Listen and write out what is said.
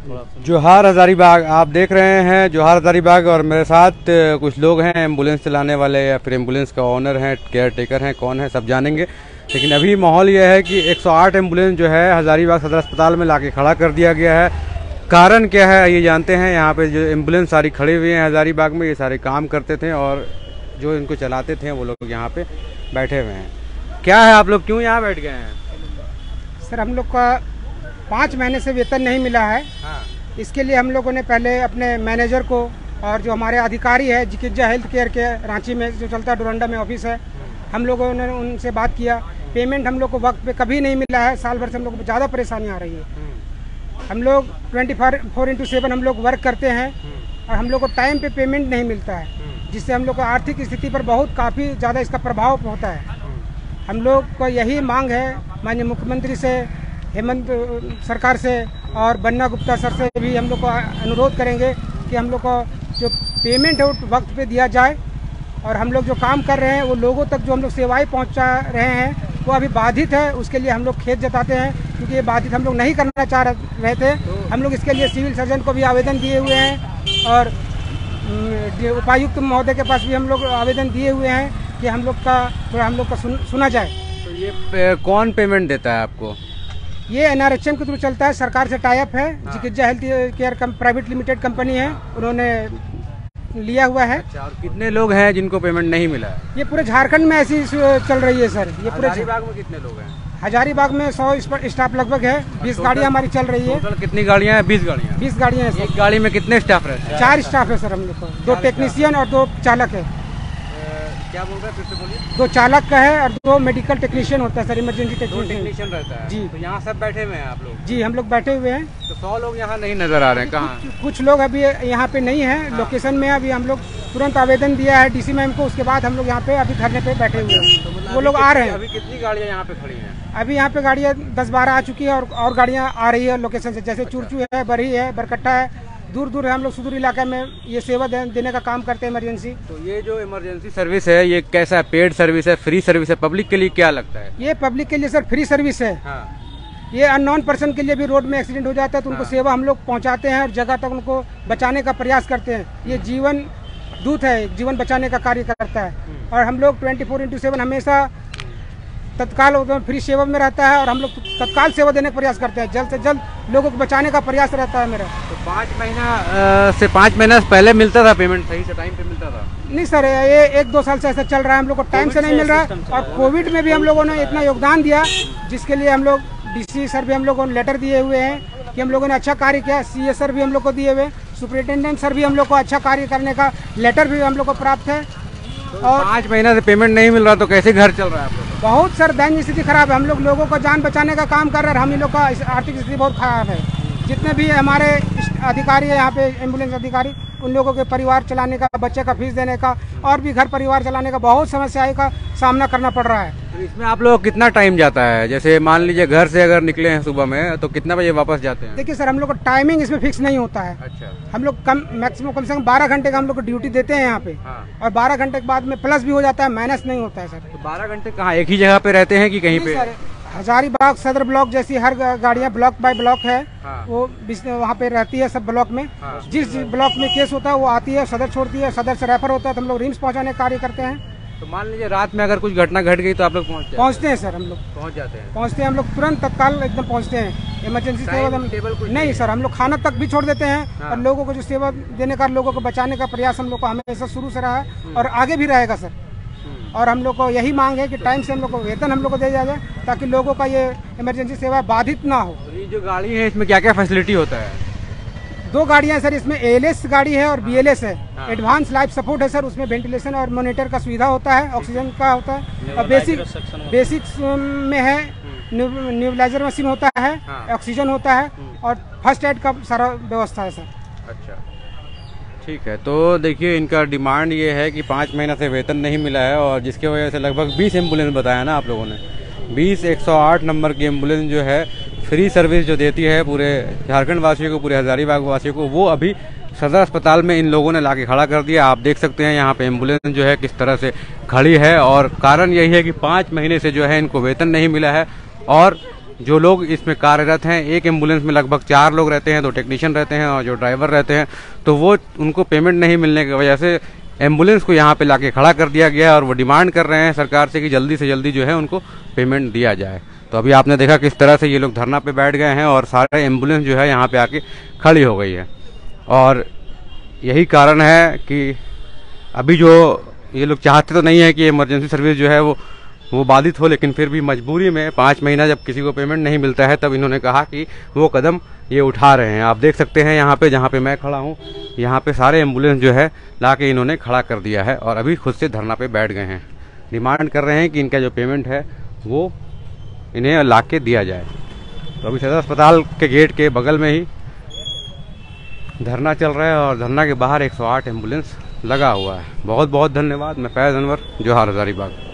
जोहार हजारीबाग आप देख रहे हैं जोहार हजारीबाग और मेरे साथ कुछ लोग हैं, एंबुलेंस चलाने वाले या फिर एंबुलेंस का ऑनर हैं केयर टेकर हैं, कौन है, सब जानेंगे। लेकिन अभी माहौल यह है कि 108 एंबुलेंस जो है हजारीबाग सदर अस्पताल में लाके खड़ा कर दिया गया है। कारण क्या है, ये जानते हैं, यहाँ पे जो एंबुलेंस सारी खड़ी हुई हैं हजारीबाग में, ये सारे काम करते थे और जो इनको चलाते थे, वो लोग यहाँ पे बैठे हुए हैं। क्या है, आप लोग क्यों यहाँ बैठ गए हैं? सर, हम लोग का पाँच महीने से वेतन नहीं मिला है। हाँ। इसके लिए हम लोगों ने पहले अपने मैनेजर को और जो हमारे अधिकारी है जिकिजा हेल्थ केयर के रांची में जो चलता है डोरंडा में ऑफ़िस है हम लोगों ने उनसे बात किया। पेमेंट हम लोग को वक्त पे कभी नहीं मिला है। साल भर से हम लोग को ज़्यादा परेशानी आ रही है। हम लोग twenty four four into seven हम लोग वर्क करते हैं और हम लोग को टाइम पे पेमेंट नहीं मिलता है जिससे हम लोग को आर्थिक स्थिति पर बहुत काफ़ी ज़्यादा इसका प्रभाव होता है। हम लोग को यही मांग है माननीय मुख्यमंत्री से हेमंत सरकार से और बन्ना गुप्ता सर से भी हम लोग को अनुरोध करेंगे कि हम लोग को जो पेमेंट है वो वक्त पे दिया जाए और हम लोग जो काम कर रहे हैं वो लोगों तक जो हम लोग सेवाएँ पहुँचा रहे हैं वो अभी बाधित है उसके लिए हम लोग खेत जताते हैं क्योंकि ये बाधित हम लोग नहीं करना चाह रहे थे हम लोग इसके लिए सिविल सर्जन को भी आवेदन दिए हुए हैं और उपायुक्त महोदय के पास भी हम लोग आवेदन दिए हुए हैं कि हम लोग का थोड़ा हम लोग का सुन, सुना जाए तो ये पे- कौन पेमेंट देता है आपको ये एनआरएचएम के थ्रू चलता है सरकार से टाइप है। चिकित्सा health care private limited company है उन्होंने लिया हुआ है। अच्छा और कितने लोग हैं जिनको पेमेंट नहीं मिला है? ये पूरे झारखंड में ऐसी चल रही है सर। ये पूरे हजारीबाग में कितने लोग हैं? हजारीबाग में सौ स्टाफ लगभग है। बीस गाड़ियाँ हमारी चल रही है। कितनी गाड़ियाँ हैं? बीस गाड़ियाँ। बीस गाड़ियाँ हैं एक गाड़ी में कितने स्टाफ रहते सर चार स्टाफ है सर हम लोग को। दो टेक्नीशियन और दो चालक है हैं। क्या बोल रहे हैं? फिर से बोलिए। दो चालक का है और दो मेडिकल टेक्नीशियन होता है सर इमरजेंसी टेक्नीशियन टेक्नीशियन रहता है। जी। तो यहाँ सब बैठे हुए हैं आप लोग? जी हम लोग बैठे हुए हैं। तो सौ लोग यहाँ नहीं नज़र आ रहे हैं कहाँ? कुछ लोग अभी यहाँ पे नहीं है। हाँ। लोकेशन में अभी हम लोग तुरंत आवेदन दिया है डीसी मैम को उसके बाद हम लोग यहाँ पे अभी धरने पे बैठे हुए हैं। वो लोग आ रहे हैं। अभी कितनी गाड़ियाँ यहाँ पे खड़ी हैं? अभी यहाँ पे गाड़ियाँ दस बारह आ चुकी है और और गाड़ियाँ आ रही है लोकेशन से। जैसे चुरचू है बरही है बरकट्टा है दूर दूर है हम लोग सुदूर इलाके में ये सेवा देने का काम करते हैं इमरजेंसी तो ये जो इमरजेंसी सर्विस है ये कैसा है? पेड सर्विस है फ्री सर्विस है? पब्लिक के लिए क्या लगता है? ये पब्लिक के लिए सर फ्री सर्विस है। हाँ। ये अननोन पर्सन के लिए भी रोड में एक्सीडेंट हो जाता है तो उनको सेवा हम लोग पहुंचाते हैं और जगह तक उनको बचाने का प्रयास करते हैं। ये जीवन दूत है जीवन बचाने का कार्य करता है। और हम लोग ट्वेंटी फोर इंटू सेवन हमेशा तत्काल फ्री सेवा में रहता है और हम लोग तत्काल सेवा देने का प्रयास करते हैं। जल्द से जल्द लोगों को बचाने का प्रयास रहता है मेरा। तो पाँच महीना से पाँच महीना पहले मिलता था पेमेंट सही से टाइम पे मिलता था? नहीं सर ये एक दो साल से ऐसा चल रहा है हम लोग को टाइम से नहीं मिल रहा है और कोविड में भी हम लोगों ने इतना योगदान दिया जिसके लिए हम लोग डीसी सर भी हम लोगों ने लेटर दिए हुए हैं कि हम लोगों ने अच्छा कार्य किया। सी सर भी हम लोग को दिए हुए सुपरिटेंडेंट सर भी हम लोग को अच्छा कार्य करने का लेटर भी हम लोग को प्राप्त है। और पाँच महीना से पेमेंट नहीं मिल रहा तो कैसे घर चल रहा है आपको? बहुत सर दैनिक स्थिति खराब है। हम लोग लोगों को जान बचाने का काम कर रहे हैं हम ही लोग का आर्थिक स्थिति बहुत खराब है। जितने भी हमारे अधिकारी है यहाँ पे एंबुलेंस अधिकारी उन लोगों के परिवार चलाने का बच्चे का फ़ीस देने का और भी घर परिवार चलाने का बहुत समस्याएँ का सामना करना पड़ रहा है। तो इसमें आप लोग कितना टाइम जाता है? जैसे मान लीजिए घर से अगर निकले हैं सुबह में तो कितना बजे वापस जाते हैं? देखिए सर हम लोग का टाइमिंग इसमें फिक्स नहीं होता है। अच्छा। हम लोग कम मैक्सिमम कम से कम बारह घंटे का हम लोग को ड्यूटी देते हैं यहाँ पे। हाँ। और बारह घंटे के बाद में प्लस भी हो जाता है माइनस नहीं होता है सर। तो बारह घंटे कहाँ एक ही जगह पे रहते हैं कि कहीं पे? हजारीबाग सदर ब्लॉक जैसी हर गाड़ियाँ ब्लॉक बाय ब्लॉक है। हाँ। वो वहाँ पे रहती है सब ब्लॉक में। हाँ। जिस ब्लॉक में केस होता है वो आती है सदर छोड़ती है सदर से रेफर होता है तो हम लोग रिम्स पहुँचाने का कार्य करते हैं। तो मान लीजिए रात में अगर कुछ घटना घट गई तो आप लोग पहुँच जाते पहुँचते हैं सर हम लोग। पहुँच जाते हैं। पहुँचते हैं हम लोग तुरंत तत्काल एकदम पहुँचते हैं। इमरजेंसी सेवा नहीं सर हम लोग खाना तक भी छोड़ देते हैं हाँ। और लोगों को जो सेवा देने का लोगों को बचाने का प्रयास हम लोग को हमेशा शुरू से रहा है और आगे भी रहेगा सर। हम्म। और हम लोग को यही मांग है कि टाइम से हम लोग को वेतन हम लोग को दे दिया जाए ताकि लोगों का ये इमरजेंसी सेवा बाधित ना हो। ये जो गाड़ी है इसमें क्या क्या फैसिलिटी होता है? दो गाड़ियाँ सर इसमें एएलएस गाड़ी है और बीएलएस है। हाँ। एडवांस लाइफ सपोर्ट है सर उसमें वेंटिलेशन और मॉनिटर का सुविधा होता है ऑक्सीजन का होता है। और बेसिक बेसिक में है न्यूबलाइजर मशीन होता है हाँ। ऑक्सीजन होता है और फ़र्स्ट एड का सारा व्यवस्था है सर। अच्छा। ठीक है तो देखिए, इनका डिमांड ये है कि पाँच महीना से वेतन नहीं मिला है और जिसके वजह से लगभग बीस एंबुलेंस बताया ना आप लोगों ने। बीस, एक सौ आठ नंबर की एंबुलेंस जो है, फ्री सर्विस जो देती है पूरे झारखंड वासियों को, पूरे हजारीबाग वासियों को, वो अभी सदर अस्पताल में इन लोगों ने लाके खड़ा कर दिया। आप देख सकते हैं यहाँ पे एंबुलेंस जो है किस तरह से खड़ी है और कारण यही है कि पाँच महीने से जो है इनको वेतन नहीं मिला है और जो लोग इसमें कार्यरत हैं, एक एंबुलेंस में लगभग चार लोग रहते हैं, दो टेक्नीशियन रहते हैं और जो ड्राइवर रहते हैं तो वो उनको पेमेंट नहीं मिलने की वजह से एंबुलेंस को यहाँ पे लाके खड़ा कर दिया गया और वो डिमांड कर रहे हैं सरकार से कि जल्दी से जल्दी जो है उनको पेमेंट दिया जाए। तो अभी आपने देखा किस तरह से ये लोग धरना पे बैठ गए हैं और सारे एंबुलेंस जो है यहाँ पे आके खड़ी हो गई है। और यही कारण है कि अभी जो ये लोग चाहते तो नहीं है कि इमरजेंसी सर्विस जो है वो वो बाधित हो, लेकिन फिर भी मजबूरी में पाँच महीना जब किसी को पेमेंट नहीं मिलता है, तब इन्होंने कहा कि वो कदम ये उठा रहे हैं। आप देख सकते हैं यहाँ पे, जहाँ पे मैं खड़ा हूँ, यहाँ पे सारे एंबुलेंस जो है ला के इन्होंने खड़ा कर दिया है और अभी खुद से धरना पे बैठ गए हैं। डिमांड कर रहे हैं कि इनका जो पेमेंट है, वो इन्हें ला के दिया जाए। तो अभी सदर अस्पताल के गेट के बगल में ही धरना चल रहा है और धरना के बाहर 108 एंबुलेंस लगा हुआ है। बहुत बहुत धन्यवाद। मैं फैज़ अनवर, जोहार हजारीबाग।